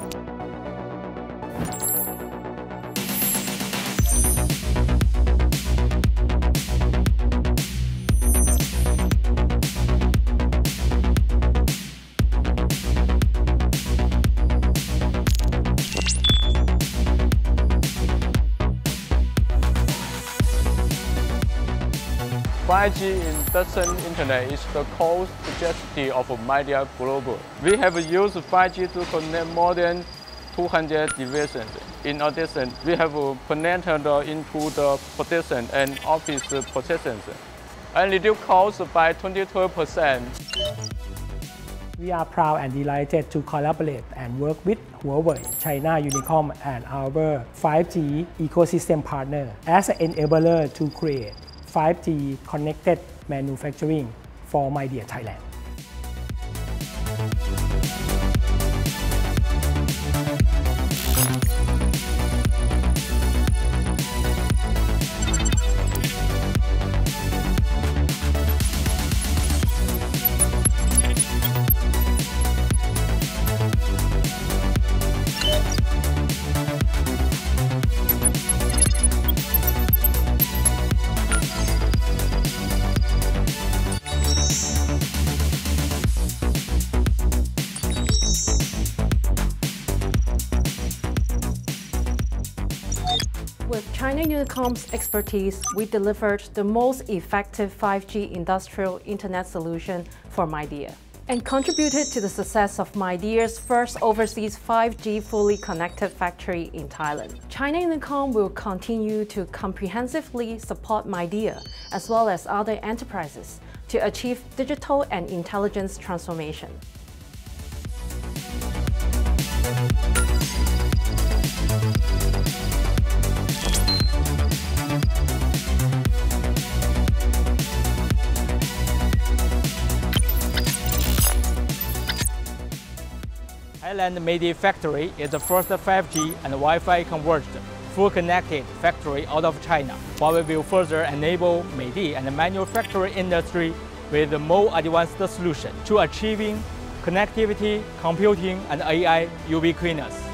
Thank you. 5G in industrial internet is the core strategy of Midea Global. We have used 5G to connect more than 200 devices. In addition, we have penetrated into the production and office processes and reduced costs by 22%. We are proud and delighted to collaborate and work with Huawei, China Unicom, and our 5G ecosystem partner as an enabler to create 5G connected manufacturing for Midea Thailand. With China Unicom's expertise, we delivered the most effective 5G industrial internet solution for Midea and contributed to the success of Midea's first overseas 5G fully connected factory in Thailand. China Unicom will continue to comprehensively support Midea as well as other enterprises to achieve digital and intelligence transformation. Thailand Midea Factory is the first 5G and Wi-Fi converged, full connected factory out of China, while we will further enable Midea and the manufacturing industry with more advanced solution to achieving connectivity, computing, and AI ubiquitous.